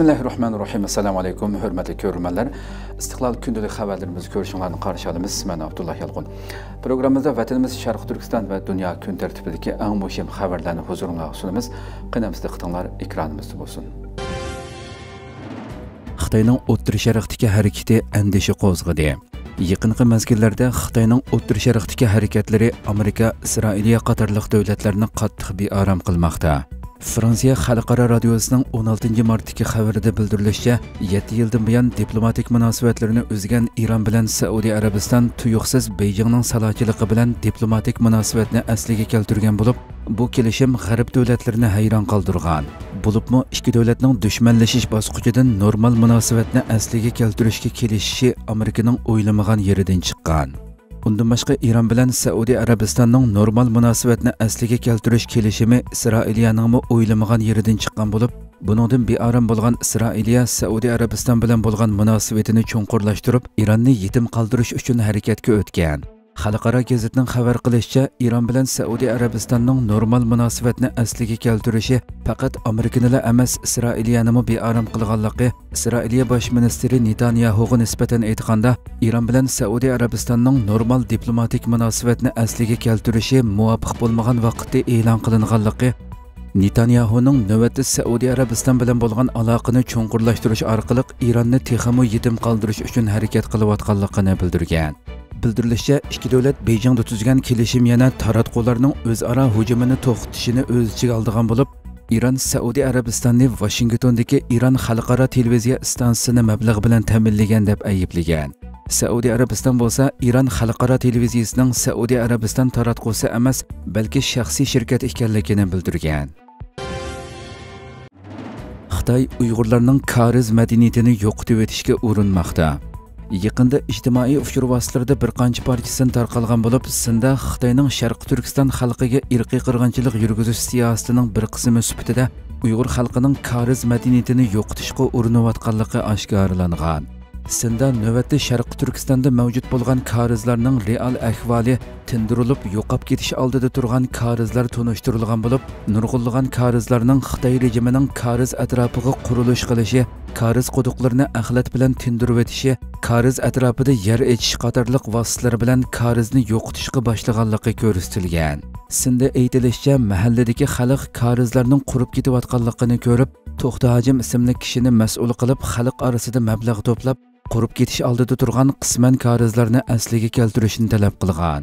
Bismillahirrahmanirrahim. Assalamu alaykum, hörmətli görürmənlər. İstiqlal gündəlik xəbərlərimizi görüşünlərini qarşıladınız. Mən Abdullah Yalqın. Proqramımızda vətənimiz Şərq Türkistan və dünya gün tərtibindəki ən mühim xəbərlərini huzurunuza sunumuz. Qınamızda qıtınlar ekranımızda olsun. Xitayning O'ttir Sharqdagi hərəkəti əndişə qo'zg'adi. Yaqinqi mazgillarda Xitoyning O'ttir Sharqdagi hərəkətlləri Amerika, İsrailiya qatorliq davlatlarni qattiq bearam qilmoqda. Fransiya xalqaro radiosining 16 martdagi xabarida bildirilishicha, 7 yildan buyon diplomatik munosabatlarni o'zgan Iran bilan Saudiya Arabiston tuyuqsiz Beyjingning salochiligi bilan diplomatik munosabatni asliga keltirgan bo'lib, bu kelishim g'arb davlatlarini hayron qoldirgan. Bo'libmi ikki davlatning dushmanlashish bosqichidan normal munosabatni asliga keltirishga kelishishi Amerikaning o'ylamagan yeridan chiqqan. Bundan boshqa Eron bilan Saudiya Arabistonning normal munosabatni asliga keltirish kelishimi Isroiliyaning o'ylamagan yeridan chiqqan bo'lib, buningdan bearam bo'lgan Isroiliya Saudiya Arabiston bilan bo'lgan munosabatini chuqurlashtirib, Ironni yetim qoldirish uchun harakatga o'tgan. Халықара кезетнең хәбәр кылышча, Иран белән Сауди Арабистанның нормал мөнәсәбәтне әслиге келтүреше фақат Американылар эмас, Израилияне мо биарам кылганлыгы, Израилия баш министры Нетаньяхуга нисбәтән әйткәндә, Иран белән Сауди Арабистанның нормал дипломатик мөнәсәбәтне әслиге келтүреше мувафиқ булмаган вакытта эълан кылынганлыгы Нетаньяхуның нövәтте Сауди Арабистан белән булган алакыны чоңгырлаштырыш аркылы Иранны техамо йетим калдырыш өчен хәрәкәт кылып атканлыгын. Bildirilishicha ikki davlat bejingda tuzgan kelishim yana taratqularning o'zaro hujumini to'xtatishini o'z ichiga oldigan bo'lib Iran Saudiya Arabistonni Washingtondagi Iran xalqaro televiziya stansiyasini mablag' bilan ta'minlagan deb ayblagan. Saudiya Arabiston bo'lsa, Iran xalqaro televiziyasining Saudiya Arabiston taratqusi emas, balki shaxsiy shirkat ekanligini bildirgan. Xitoy Uyg'urlarning kariz madaniyatini yo'qotib etishga urinmoqda. Yaqında ijtimoiy uchur бір bir qancha parchasin tarqalgan bo'lib, sinda Xitoyning Sharqi Turkiston xalqiga irqiy qirg'inchilik yurgizish siyosatining bir qismi sifatida Uyg'ur xalqining kariz madaniyatini yo'qotishga urinayotganligi oshkorlangan. Sinda növətdə Шарқы Түркістанды mövcud болған karizlərinin real əhvali tindirulub yoqab ketiş aldıda turğan karizlər tonuşturulğan bulub, nurğulluğan karizlərinin Xitay rejiminin kariz ətrafıqı qilishi kariz quduqlarini axlat bilan tindirib o'tishi kariz atrofida yer echish qatorliq vositalar bilan karizni yo'qotishga boshlaganligi ko'rsatilgan. Sinda aytilishicha mahalladagi xalq karizlarning qurib ketayotganligini ko'rib to'xta hojim ismli kishini mas'ul qilib xalq orasida mablag' to'plab qurib ketish oldida turgan qisman karizlarni asliga keltirishni talab qilgan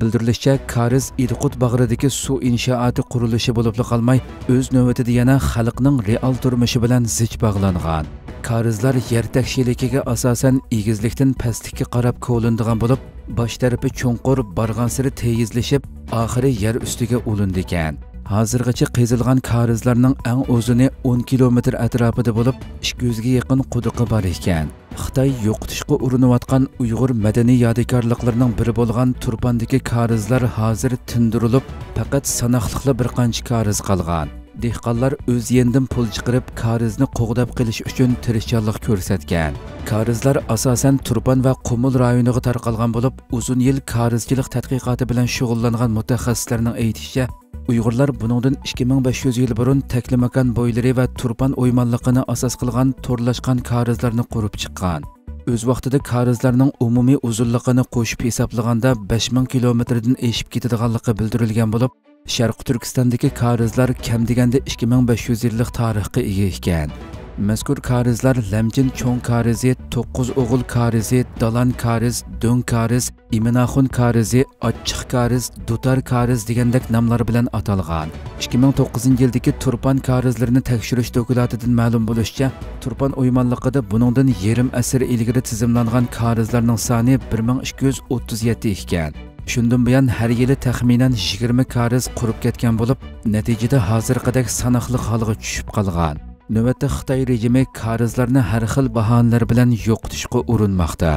bildirilishicha kariz idqut bag'ridagi suv inshooti qurilishi bo'lib qolmay o'z navbatida yana xalqning real turmushi bilan zich bog'langan karizlar yer takshiligiga asosan egizlikdan pastlikka qarab ko'lindigan bo'lib bosh tarafi cho'nqur borg'ansiri teyizlashib oxiri yer ustiga ulindi ekan. Hozirgacha qezilgan karizlarning eng uzuni 10 kilometr atrofida bo'lib 200 ga yaqin quduqi bor ekan. Xitoy yo'qotishga urinayotgan uyg'ur madaniy yodikorliklarining biri bo'lgan turpandagi karizlar hozir tindirilib faqat sanoqliqli bir qancha kariz qolgan dehqonlar o'z yendan pul chiqarib karizni qo'g'dab qilish uchun tirishchanlik ko'rsatgan. Karizlar asosan turpan va qumul rayoniga tarqalgan bo'lib uzun yil karizchilik tadqiqoti bilan shug'ullangan mutaxassislarning aytishicha uyg'urlar buningdan 2500 yil burun taklimakan bo'ylari va turpan o'ymonliqini asos qilgan to'rlashgan karizlarni qurib chiqqan. O'z vaqtida karizlarning umumiy uzunligini qo'shib hisoblaganda 5000 kilometrdan eshib ketadiganligi bildirilgan bo'lib sharqi turkistondagi karizlar kam deganda 2500 yillik tarixga ega ekan. Mazkur karizlar lamjin cho'ng karizi to'qqiz o'g'il karizi dalan kariz do'ng kariz iminaxun karizi ochiq kariz dutar kariz degandek nomlar bilan atalgan 2009 yildagi turpan karizlarini tekshirish doklatidan ma'lum bo'lishicha turpan o'ymonliqida buningdan yarim asr ilgari tizimlangan karizlarning soni 1237 ekan Shundan buyon har yili taxminan 20 kariz qurib ketgan bo'lib, natijada hozirgidek sanoqli holga tushib qolgan. Navbatda Xitay rejimi karizlarni har xil bahonalar bilan yo'qotishga urinmoqda.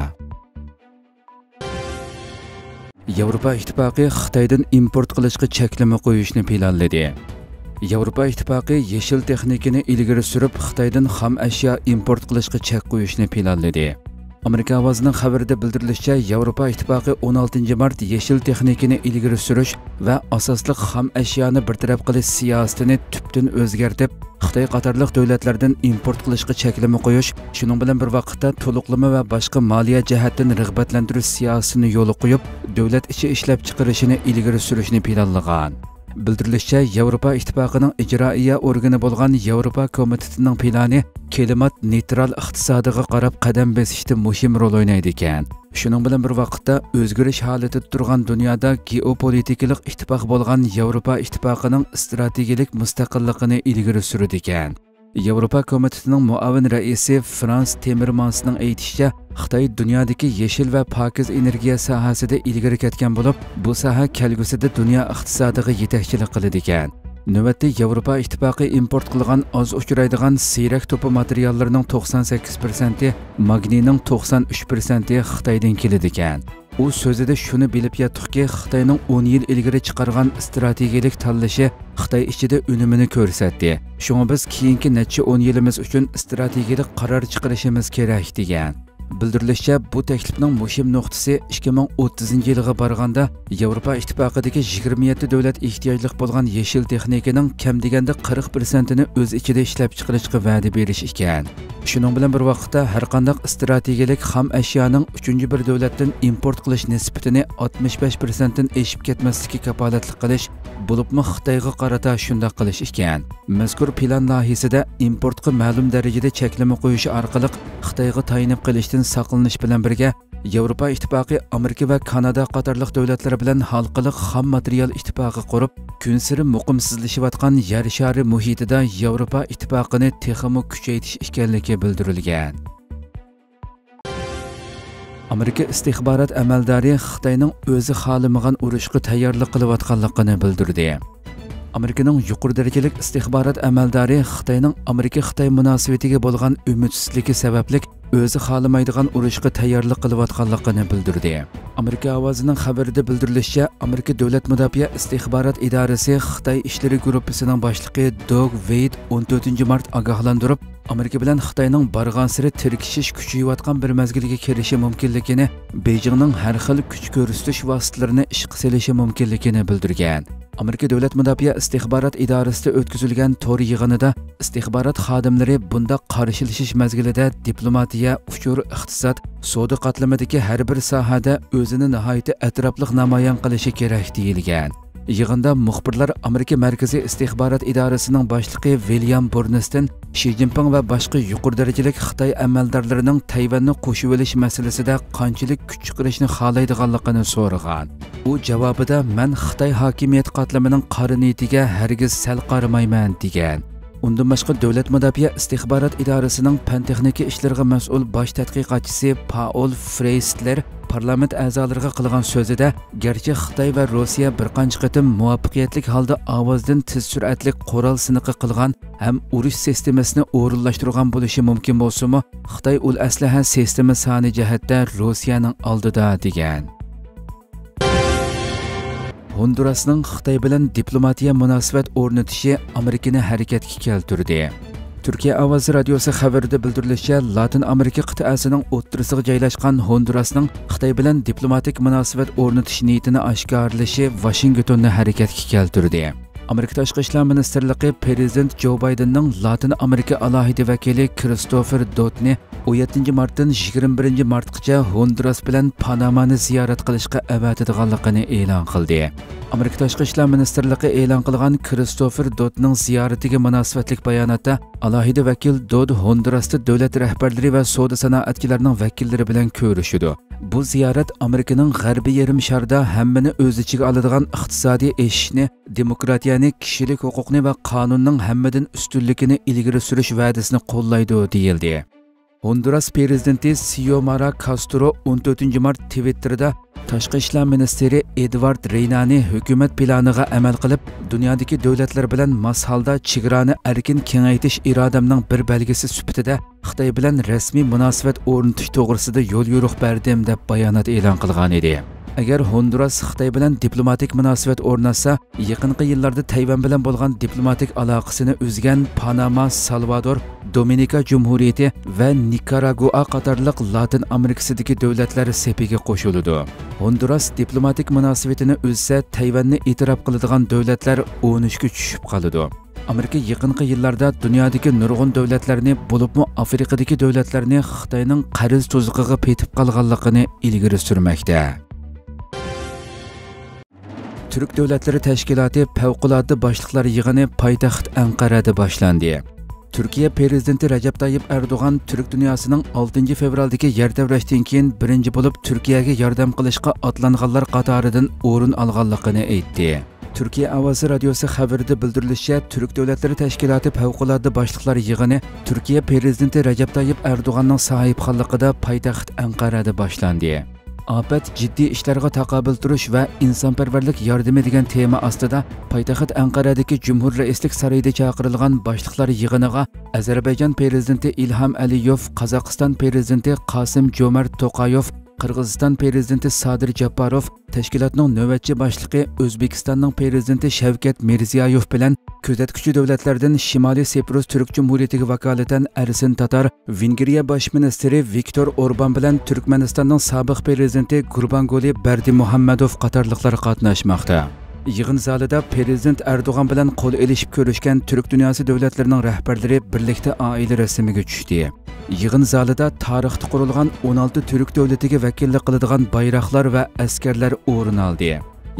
Yevropa ittifoqi Xitoydan import qilishga cheklama qo'yishni planladi. Yevropa ittifoqi yashil texnikani ilgari surib Xitoydan xom ashyo import qilishga chek qo'yishni planladi. Amerika avazının xəbərdə bildirilishçə, Avropa İttifaqı 16 mart yeşil texnikini ilgiri sürüş və asaslıq xam əşyanı bir tərəf qilish siyasətini tüptün özgərtib, Xitay qatarlıq dövlətlərdən import qilishqa çəklimi qoyuş, şunun bilan bir vaqtda to'liqlama va boshqa moliya jihatdan rəğbətlendiriş siyasətini yolu qoyub, dövlət içi işləp chiqarishini ilgiri sürüşni planlagan. Bildirilishicha yevropa ittifoqining ijroiya organi bo'lgan yevropa komitetining plani klimat neytral iqtisodiga qarab qadam bosishda muhim rol o'ynaydi ekan. Shuning bir vaqtda o'zgarish holatida turgan dunyoda geopolitikalik ittifoq bo'lgan yevropa ittifoqining strategik mustaqilligini ilgari suradi ekan yevropa komitetining muavin raisi frans temirmansning aytishicha xitoy dunyodagi yeshil va pokiz energiya sohasida ilgari ketgan bo'lib bu soha kelgusida dunyo iqtisodiga yetakchilik qiladi ekan. Navbatda yevropa ittifoqi import qilgan oz uchraydigan siyrak to'pi materiallarining 98% magniyning 93% xitoydan keladi ekan. U so'zida shuni bilib yetdikki xitoyning 10 yil ilgari chiqargan strategiyalik tanlashi xitoy ichida unumini ko'rsatdi. Shunga biz keyingi necha 10 yilimiz uchun strategiyalik qaror chiqarishimiz kerak degan. Bildirilishicha bu taklifning muhim nuqtasi 2030 yilga borganda yevropa ittifoqidagi 27 davlat ehtiyojli bo'lgan yeshil texnikaning kam deganda 40 prosentini o'z ichida ishlab chiqarishga va'da berish ekan. Шуның белән бер вакытта һәр кандай стратегик хам әшьяның 3нче бер дәүләттән импорт кылыш нисбәтен 65% тен эшип кетмәслеккә капалатлык кылыш булыпмы Хитайга карата шундай кылыш икән. Мәзкур план лаһисидә импортка мәгълүм дәрәҗәдә чәкләмә куюшы аркылы Хитайга таянып кылыштан сакланыш белән бергә yevropa ittifoqi amerika va kanada qatorliq davlatlar bilan xalqiliq xam material ittifoqi qurib kun siri muqimsizlashayotgan yer shari muhitida yevropa ittifoqini texmi kuchaytirish ekanligi bildirilgan. Amerika istixborot amaldori xitoyning o'zi xohlamagan urushga tayyorlik qilayotganligini bildirdi. Amerikaning yuqori darajalik istixborot amaldori xitoyning amerika xitoy munosabatiga bo'lgan umidsizligi sababli o'zi xohlamaydigan urushga tayyorlik qilayotganligini bildirdi. Amerika ovozining xabarida bildirilishicha amerika davlat mudofaa istixborot idorasi xitoy ishlari gruppasining boshlig'i dog veyd 14 mart ogohlantirib amerika bilan xitoyning borgansiri tirkishish kuchayayotgan bir mazgilga kirishi mumkinligini bejingning har xil kuch ko'rsatish vositalarini ishga selishi mumkinligini bildirgan amerika davlat mudofaa istixborot idorasida o'tkazilgan to'r yig'inida istixborot xodimlari bunda qarshilashish mazgilida diplomatiya uchur iqtisod savdo qatlamidagi har bir sohada o'zini nihoyatda atrofliq namoyon qilishi kerak deyilgan. Yig'inda muxbirlar amerika markaziy istixborot idorasining boshlig'i villiam burniston shi zinpin va boshqa yuqori darajalik xitoy amaldorlarining tayvanni qo'shib olish masalasida qanchalik kuch chiqarishni xohlaydiganligini so'ragan. U javobida man xitoy hokimiyat qatlamining qora niyatiga hargiz sal qaramayman degan. Undan başqa Dövlət Müdafiə İstihbarat İdarəsinin Fən Texniki İşlərə məsul baş tədqiqatçısı Paul Freistler parlament əzalarına qılğan sözüdə gerçi Xitay və Rusiya bir qanç qıtım muvaffaqiyyətlik halda avazdan tez sürətli qoral sınıqı qılğan həm uruş sistemasını uğurlaşdırğan bolışı mümkün bolsunmu, Xitay ul əsləhə sistemi sani cəhətdə Rusiyanın aldıda degan. Hondurasning Xitoy bilan diplomatiya munosabat o'rnatishi Amerikani harakatga keltirdi. Türkiye Avazı Radyosu xəbərdə bildirilişə Latin Amerika qitəsinin otdurusuq cəyləşqan Hondurasның Xitay bilən diplomatik münasibət ornatış niyetini aşkarlışı Washington'u hərəkətki kəltürdü. Amerika tashqi ishlar ministrligi prezident jo baydenning latin amerika alohida vakili kristofer dotni 17 martdan 21 martgacha honduras bilan panamani ziyorat qilishga avatadiganligini e'lon qildi. Amerika tashqi ishlar ministrligi e'lon qilgan kristofer dotning ziyoratiga munosabatlik bayonotda alohida vakil dod hondurasda davlat rahbarlari va savdo sanoatchilarining vakillari bilan ko'rishidi bu ziyorat amerikaning g'arbiy yarim sharda hammani o'z ichiga oladigan iqtisodiy eshishni demokratiyani kishilik huquqni va qonunning hammadan ustunligini ilgari surish va'dasini qo'llaydi deyildi. Honduras prezidenti siomara kastro 14 mart twitterda ishlar ministri edvard reynani hukumat planiga amal qilib dunyodagi davlatlar bilan mos holda chegarani erkin kengaytirish irodamning bir belgisi sifatida xitoy bilan rasmiy munosabat o'rnatish to'g'risida yo'l yo'riq berdim deb bayonot e'lon qilgan edi. Agar honduras xitoy bilan diplomatik munosabat o'rnatsa yaqinqi yillarda tayvan bilan bo'lgan diplomatik aloqasini uzgan panama salvador dominika jumhuriyati va nikaragua qatorliq latin amerikasidagi davlatlar sepiga qo'shiladi honduras diplomatik munosabatini uzsa tayvanni e'tirof qiladigan davlatlar 13 ga tushib qoladi amerika yaqinqi yillarda dunyodagi nurg'un davlatlarni bo'libmi afrikadagi davlatlarni xitoyning qarz tuzuqiga petib qolganligini ilgari surmoqda Türk Dövlətləri Təşkilatı Pəvqüladı Başlıqlar Yığını paytaxt Ənqərədə başlandı. Türkiye Prezidenti Recep Tayyip Erdoğan Türk dünyasının 6 fevraldaki yer devreştiğinden birinci bulup Türkiye'ye yardım kılışka atlanğanlar qatarıdan orun alğanlıqını etti. Türkiye Avazı Radyosu xəbirdə bildirilişçə Türk Dövlətləri Təşkilatı Pəvqüladı Başlıqlar Yığını Türkiye Prezidenti Recep Tayyip Erdoğanın sahip sahibxanlığında paytaxt Ankara'da başlandı. Afət ciddi işlərə təqabil turuş və insanpərvərlik yardımı degan tema ostida paytaxt Anqaradagi Cumhur Reislik sarayida chaqirilgan boshliqlar yig'iniga Azərbaycan prezidenti İlham Əliyev, Qozog'iston prezidenti Qosim Jomart To'qayev qirg'iziston prezidenti sodir jabbarov tashkilotning navbatchi boshlig'i o'zbekistonning prezidenti shavkat mirziyoyev bilan kuzatuvchi davlatlardan shimoliy seprus turk jumhuriyatiga vakolatan arsin tatar vengriya bosh ministri viktor orban bilan turkmanistonning sobiq prezidenti gurbanguli berdimuhammadov qatorliqlar qatnashmoqda yig'in zalida prezident erdo'g'an bilan qo'l elishib ko'rishgan turk dunyosi davlatlarining rahbarlari birlikda oila rasmiga tushdi. Yig'in zalida tarixda qurilgan 16 turk davlatiga vakillik qiladigan bayroqlar va askarlar o'rin oldi.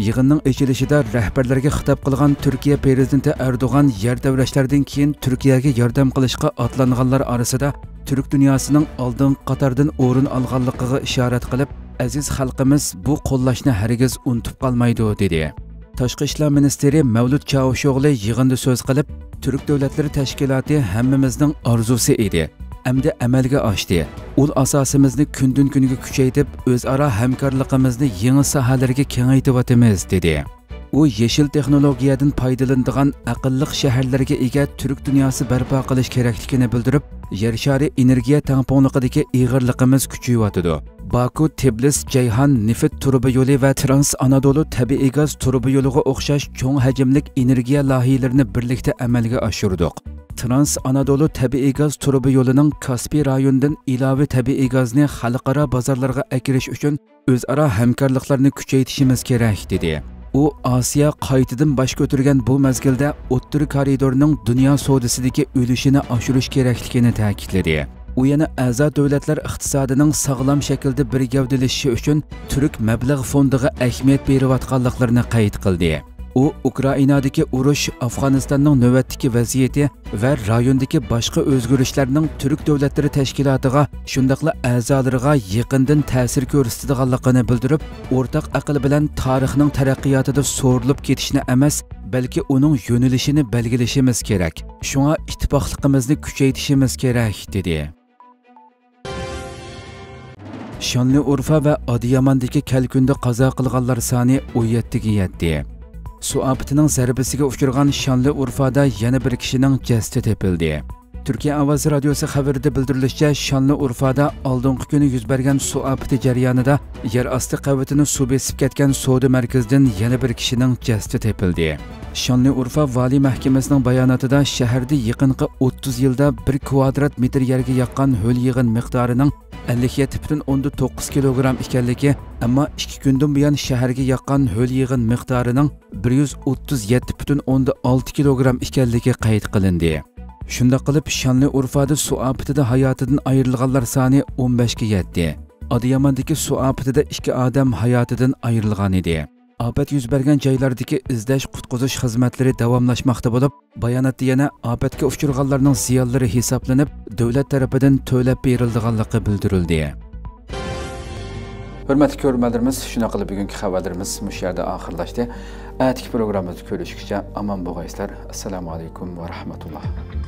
Yig'inning ochilishida rahbarlarga xitob qilgan turkiya prezidenti erdo'g'an yer davrashlardan keyin turkiyaga yordam qilishga otlanganlar orasida turk dunyosining oldingi qatordan o'rin olganligiga ishorat qilib aziz xalqimiz bu qo'llashni hargiz unutib qolmaydi dedi. Ташқы ишлар министри Мәвлүд Чавушоғли йығында сөз қылып, Түрік дәулетлері тәшкилаты һәммәмезнең арзусы иде. Әмде әмәлгә ашты. Ул асасымызны күндән-күнгә күчәйтеп, өзара һәмкарлыгымызны яңа сахаларга киңәйтеп атабыз, диде u yeshil texnologiyadan foydalanadigan aqlli shaharlarga ega turk dunyosi barpo qilish kerakligini bildirib yer shari energiya tangponliqidagi ig'irligimiz kuchayyotidi baku tiblis jayhan nefit turba yo'li va trans anadolu tabiiy gaz turba yo'liga o'xshash cho'ng hajmlik energiya loyihalarini birlikda amalga oshirdik. Trans anadolu tabiiy gaz turba yo'lining kaspiy rayonidan iloviy tabiiy gazni xalqaro bozorlarga akirish uchun o'zaro hamkorliklarni kuchaytirishimiz kerak dedi u osiyo qaytadan bosh ko'targan bu mazgilda o'ttir koridorning dunyo savdosidagi ulushini oshirish kerakligini ta'kidladi. U yana a'zo davlatlar iqtisodining sog'lom shaklda birgavdilashishi uchun turk mablag' fondiga ahamiyat berayotganliklarini qayd qildi. U ukrainadagi urush afg'onistonning navbatdagi vaziyati va rayondagi boshqa o'zgarishlarning turk davlatlari tashkilotiga shundoqla a'zolariga yaqindan ta'sir ko'rsatadiganligini bildirib o'rtaq aql bilan tarixning taraqqiyotida so'rilib ketishni emas balki uning yo'nalishini belgilashimiz kerak. Shunga ittifoqligimizni kuchaytirishimiz kerak dedi. Shonli urfa va odiyamandagi kalkunda qazo qilganlar soni 17 ga yetdi ofatining zarbasiga uchragan shonli urfada yana bir kishining jasadi topildi turkiya ovozi radiosi xabarida bildirilishicha shonli urfada oldingi kuni yuz bergan suv ofati jarayonida yer osti qavatini suv besib ketgan savdo markazidan yana bir kishining jasadi topildi shonli urfa valiy mahkamasining bayonotida shaharda yaqinqi 30 yilda 1 kvadrat metr yerga yoqqan ho'l yig'in miqdorining 57,9 kilogramm ekanligi ammo 2 kundan buyon shaharga yoqqan ho'l yig'in miqdorining 137,6 kilogramm ekanligi qayd qilindi. Shundoq qilib shonli urfada suv ofatida hayotidan ayrilganlar soni 15 ga yetdi. Odiyamandagi suv ofatida ikki odam hayotidan ayrilgan edi. Ofat yuz bergan joylardagi izlash qutqizish xizmatlari davomlashmoqda bo'lib bayonotda yana ofatga uchraganlarning ziyonlari hisoblanib davlat tarafidan to'lab berildiganligi bildirildi. Hurmatli ko'rmalarimiz shunaqa qilib bugungi xabarlarimiz mush yerda oxirlashdi. Atigi programmamizni ko'rishguncha omon bo'lg'aysizlar assalomu alaykum va rahmatulloh